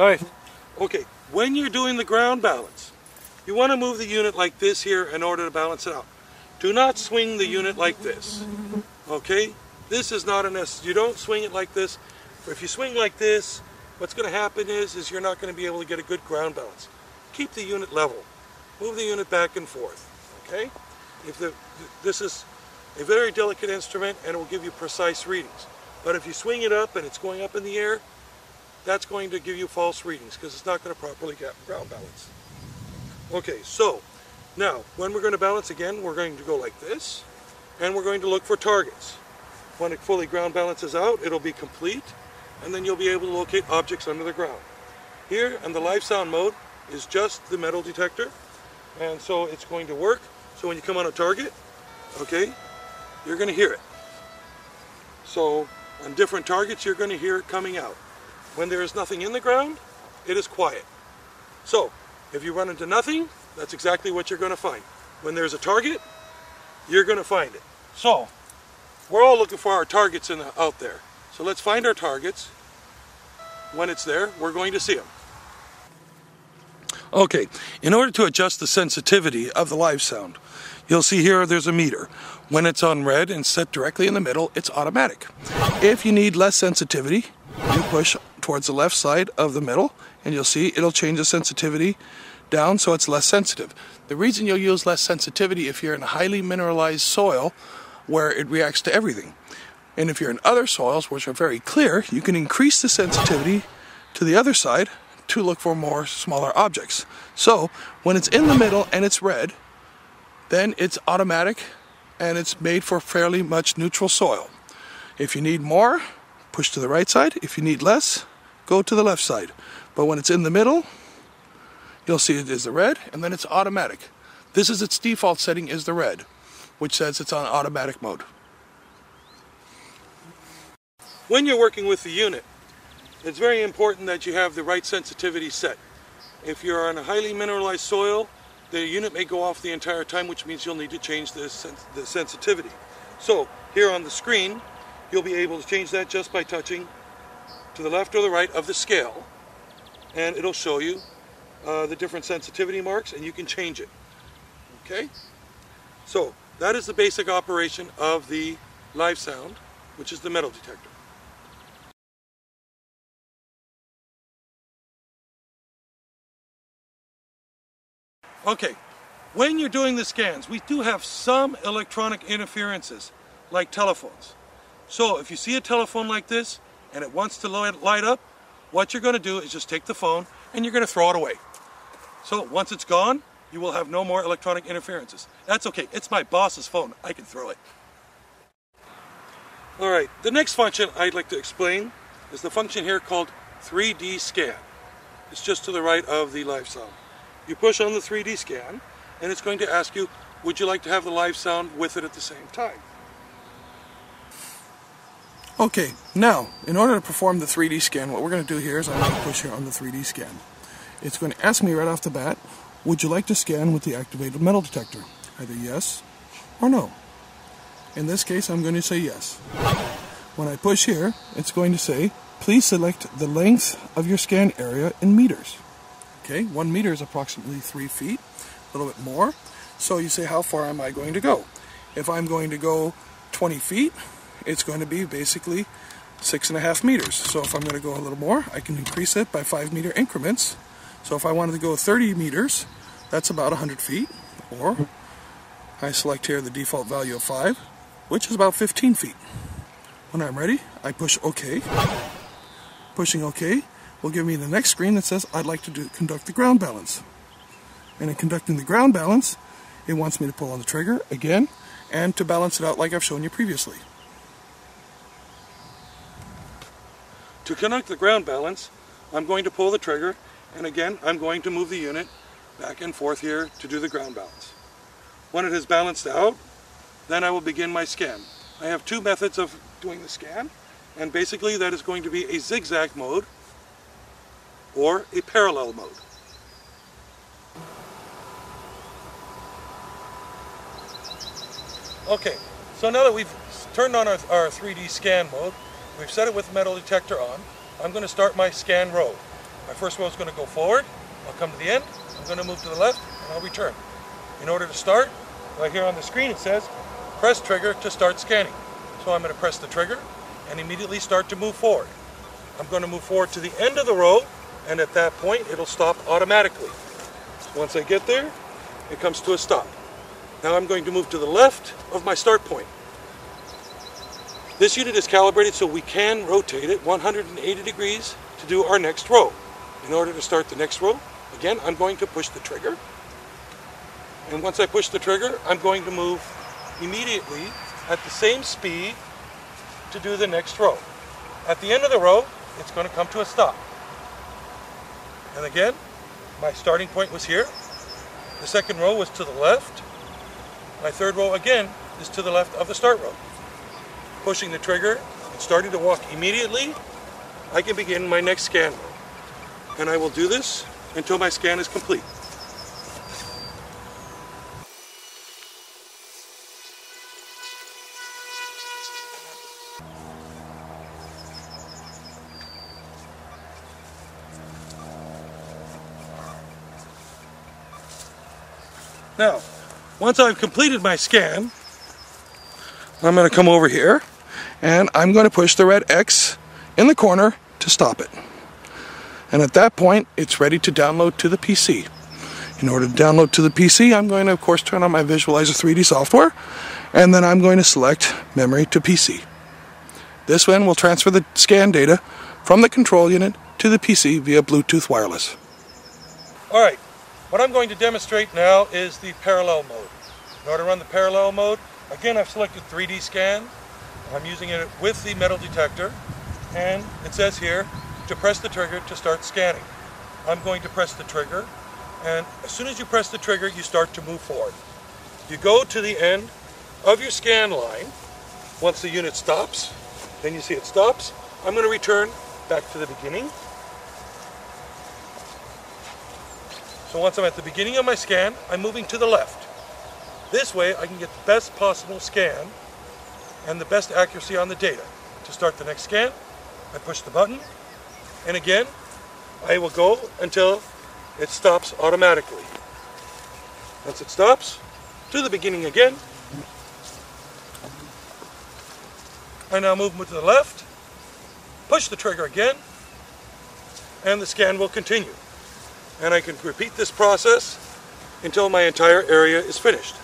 Alright, okay, when you're doing the ground balance, you want to move the unit like this here in order to balance it out. Do not swing the unit like this, okay? This is not S, you don't swing it like this. If you swing like this, what's going to happen is, is you're not going to be able to get a good ground balance. Keep the unit level. Move the unit back and forth, okay? If the, this is a very delicate instrument and it will give you precise readings. But if you swing it up and it's going up in the air, that's going to give you false readings because it's not going to properly get ground balance. Okay, so now when we're going to balance again, we're going to go like this and we're going to look for targets. When it fully ground balances out, it'll be complete and then you'll be able to locate objects under the ground. Here in the live sound mode is just the metal detector and so it's going to work. So when you come on a target, okay, you're going to hear it. So on different targets, you're going to hear it coming out. When there is nothing in the ground, it is quiet. So if you run into nothing, that's exactly what you're going to find. When there's a target, you're going to find it. So we're all looking for our targets in the, out there. So let's find our targets. When it's there, we're going to see them. Okay, in order to adjust the sensitivity of the live sound, you'll see here there's a meter. When it's on red and set directly in the middle, it's automatic. If you need less sensitivity, you push towards the left side of the middle and you'll see it'll change the sensitivity down so it's less sensitive. The reason you'll use less sensitivity if you're in a highly mineralized soil where it reacts to everything. And if you're in other soils which are very clear, you can increase the sensitivity to the other side to look for more smaller objects. So when it's in the middle and it's red, then it's automatic and it's made for fairly much neutral soil. If you need more, push to the right side. If you need less, go to the left side. But when it's in the middle, you'll see it is the red and then it's automatic. This is its default setting is the red, which says it's on automatic mode. When you're working with the unit, it's very important that you have the right sensitivity set. If you're on a highly mineralized soil, the unit may go off the entire time, which means you'll need to change the, the sensitivity. So here on the screen, you'll be able to change that just by touching to the left or the right of the scale, and it'll show you uh, the different sensitivity marks, and you can change it. Okay? So that is the basic operation of the live sound, which is the metal detector. Okay, when you're doing the scans, we do have some electronic interferences, like telephones. So if you see a telephone like this, and it wants to light up, what you're going to do is just take the phone, and you're going to throw it away. So once it's gone, you will have no more electronic interferences. That's okay, it's my boss's phone, I can throw it. Alright, the next function I'd like to explain is the function here called 3D scan. It's just to the right of the live sound. You push on the 3D scan, and it's going to ask you, would you like to have the live sound with it at the same time? Okay, now, in order to perform the 3D scan, what we're going to do here is I'm going to push here on the 3D scan. It's going to ask me right off the bat, would you like to scan with the activated metal detector? Either yes or no. In this case, I'm going to say yes. When I push here, it's going to say, please select the length of your scan area in meters. Okay, one meter is approximately three feet, a little bit more. So you say, how far am I going to go? If I'm going to go 20 feet, it's going to be basically six and a half meters. So if I'm going to go a little more, I can increase it by five meter increments. So if I wanted to go 30 meters, that's about 100 feet. Or I select here the default value of five, which is about 15 feet. When I'm ready, I push OK. Pushing OK, will give me the next screen that says I'd like to do, conduct the ground balance. And in conducting the ground balance, it wants me to pull on the trigger again and to balance it out like I've shown you previously. To connect the ground balance, I'm going to pull the trigger and again I'm going to move the unit back and forth here to do the ground balance. When it has balanced out, then I will begin my scan. I have two methods of doing the scan and basically that is going to be a zigzag mode or a parallel mode. Okay, so now that we've turned on our, our 3D scan mode, we've set it with metal detector on, I'm going to start my scan row. My first row is going to go forward. I'll come to the end. I'm going to move to the left and I'll return. In order to start, right here on the screen it says press trigger to start scanning. So I'm going to press the trigger and immediately start to move forward. I'm going to move forward to the end of the row and at that point it'll stop automatically. Once I get there, it comes to a stop. Now I'm going to move to the left of my start point. This unit is calibrated so we can rotate it 180 degrees to do our next row. In order to start the next row, again, I'm going to push the trigger. And once I push the trigger, I'm going to move immediately at the same speed to do the next row. At the end of the row, it's going to come to a stop. And again, my starting point was here. The second row was to the left. My third row again is to the left of the start row. Pushing the trigger and starting to walk immediately, I can begin my next scan. And I will do this until my scan is complete. Now, once I've completed my scan, I'm going to come over here and I'm going to push the red X in the corner to stop it. And at that point, it's ready to download to the PC. In order to download to the PC, I'm going to, of course, turn on my Visualizer 3D software, and then I'm going to select Memory to PC. This one will transfer the scan data from the control unit to the PC via Bluetooth wireless. Alright, what I'm going to demonstrate now is the parallel mode. In order to run the parallel mode, again I've selected 3D scan. I'm using it with the metal detector and it says here to press the trigger to start scanning. I'm going to press the trigger and as soon as you press the trigger you start to move forward. You go to the end of your scan line. Once the unit stops, then you see it stops. I'm going to return back to the beginning So once I'm at the beginning of my scan, I'm moving to the left. This way I can get the best possible scan and the best accuracy on the data. To start the next scan, I push the button, and again, I will go until it stops automatically. Once it stops, to the beginning again. I now move to the left, push the trigger again, and the scan will continue and I can repeat this process until my entire area is finished.